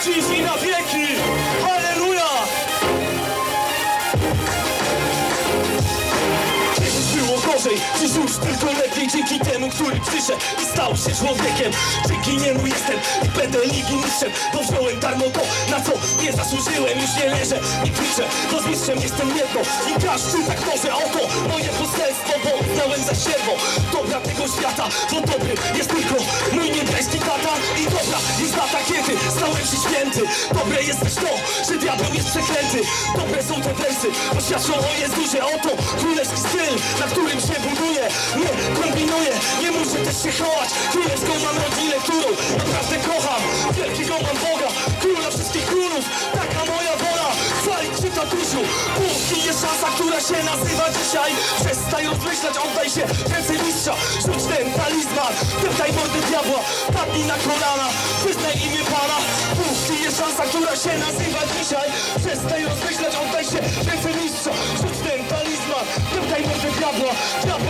ojczyźni na wieki! Halleluja! Było gorzej, dziś już tylko lepiej dzięki temu, który przyszedł i stał się człowiekiem. Dzięki niemu jestem i będę ligi mistrzem, bo wziąłem darmo to, na co nie zasłużyłem. Już nie leżę i piszę, bo z mistrzem jestem jedno. I każdy tak może oto moje poselstwo, bo uznałem za sierwo. Dobra tego świata, bo dobry jest tylko się święty. Dobre jest też to, że diabeł jest przeklęty. Dobre są te wersy, bo o Jezusie. Oto królewski styl, na którym się buduje. Nie kombinuję, nie muszę też się chować. Królewską mam rodzinę, którą naprawdę kocham. Wielkiego mam Boga, króla wszystkich królów. Taka moja wola, chwalić Cię tatusiu. Póki jest szansa, która się nazywa dzisiaj. Przestań rozmyślać, oddaj się ręce mistrza. Rzuć ten talizman, deptaj mordę diabła. Padnij na kolana, ale imię Pana. Puszki jest szansa, która się nazywa dzisiaj. Przestań rozmyślać, oddaj się ręce mistrza. Rzuć ten talizman, dodaj mordę diabła. Diabła